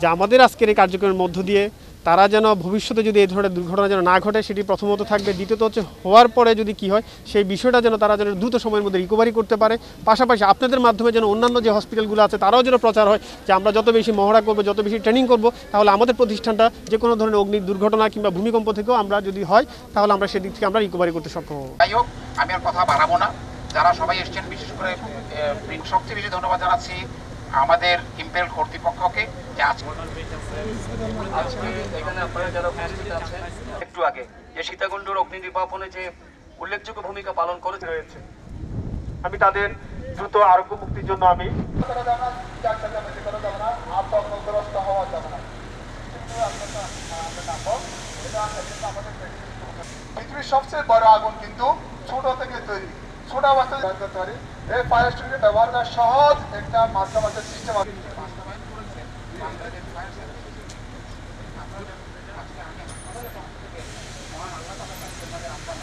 যে আমাদের আজকের এই কার্যক্রমের মধ্য দিয়ে তারা যেন ভবিষ্যতে যদি এই ধরনের দুর্ঘটনা যেন না ঘটে, সেটি প্রথমত থাকবে। দ্বিতীয়ত হচ্ছে, হওয়ার পরে যদি কি হয়, সেই বিষয়টা যেন তারা যেন দ্রুত সময়ের মধ্যে রিকভারি করতে পারে। পাশাপাশি আপনাদের মাধ্যমে যেন অন্যান্য যে হসপিটালগুলো আছে, তারাও যেন প্রচার হয় যে, আমরা যত বেশি মহড়া করব, যত বেশি ট্রেনিং করব, তাহলে আমাদের প্রতিষ্ঠানটা যে কোনো ধরনের অগ্নি দুর্ঘটনা কিংবা ভূমিকম্প থেকেও আমরা যদি হয়, তাহলে আমরা সেদিক থেকে আমরা রিকভারি করতে সক্ষম হব। যাই হোক, আমি আর কথা বাড়াবো না। যারা সবাই এসছেন, বিশেষ করে সবচেয়ে বেশি ধন্যবাদ জানাচ্ছি। আমাদের ইম্পেল কর্তৃপক্ষকে যে আজকে আজকে এখানে আপনারা যারা উপস্থিত আছেন একটু আগে যে সীতাকুণ্ডুর অগ্নি নির্বাপনে যে উল্লেখযোগ্য ভূমিকা পালন করে রয়েছে। আমি তাদের দ্রুত আরোগ্য মুক্তির জন্য আমি পৃথিবীর সবচেয়ে বড় আগুন কিন্তু ছোট থেকে তৈরি। ছোটাবস্থায় জানতে পারি। এই ফায়ার স্টেশনকে ব্যবহার করা সহজ একটা মাধ্যম আছে সিস্টেম আছে।